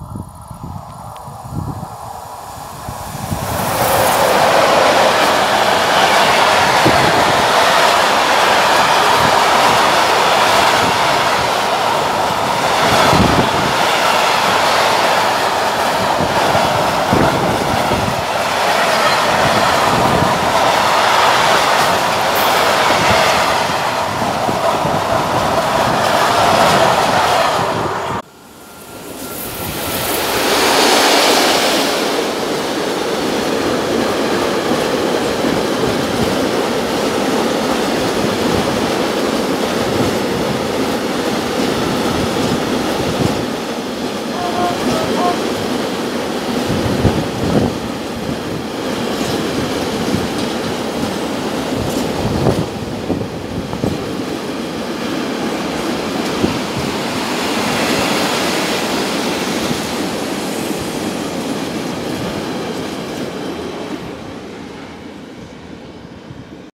you